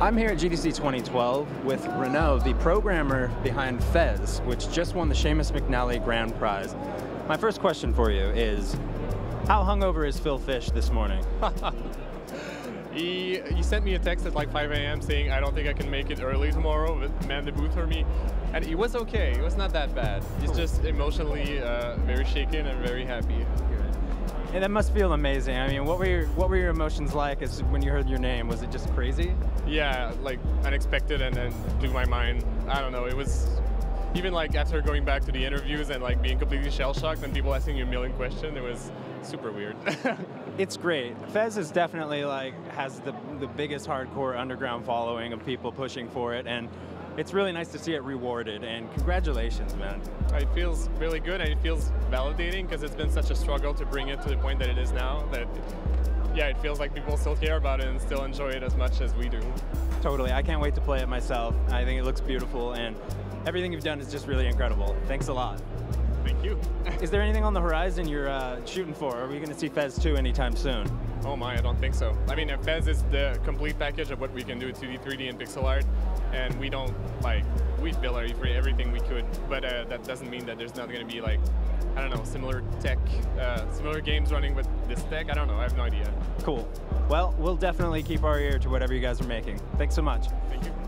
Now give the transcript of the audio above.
I'm here at GDC 2012 with Renaud, the programmer behind Fez, which just won the Seumas McNally Grand Prize. My first question for you is, how hungover is Phil Fish this morning? he, he sent me a text at like 5 a.m. saying, I don't think I can make it early tomorrow, but man the booth for me. And it was okay, it was not that bad. He's just emotionally uh, very shaken and very happy. And that must feel amazing. I mean, what were your what were your emotions like as when you heard your name? Was it just crazy? Yeah, like unexpected and then blew my mind. I don't know. It was even like after going back to the interviews and like being completely shell shocked and people asking you a million questions. It was super weird. it's great. Fez is definitely like has the the biggest hardcore underground following of people pushing for it and it's really nice to see it rewarded and congratulations man. It feels really good and it feels validating because it's been such a struggle to bring it to the point that it is now that yeah it feels like people still care about it and still enjoy it as much as we do. Totally. I can't wait to play it myself. I think it looks beautiful and everything you've done is just really incredible. Thanks a lot Thank you. Is there anything on the horizon you're uh, shooting for? Are we going to see Fez 2 anytime soon? Oh my, I don't think so. I mean, Fez is the complete package of what we can do with 2D, 3D, and pixel art, and we don't, like, we build everything we could, but uh, that doesn't mean that there's not going to be, like, I don't know, similar tech, uh, similar games running with this tech. I don't know, I have no idea. Cool. Well, we'll definitely keep our ear to whatever you guys are making. Thanks so much. Thank you.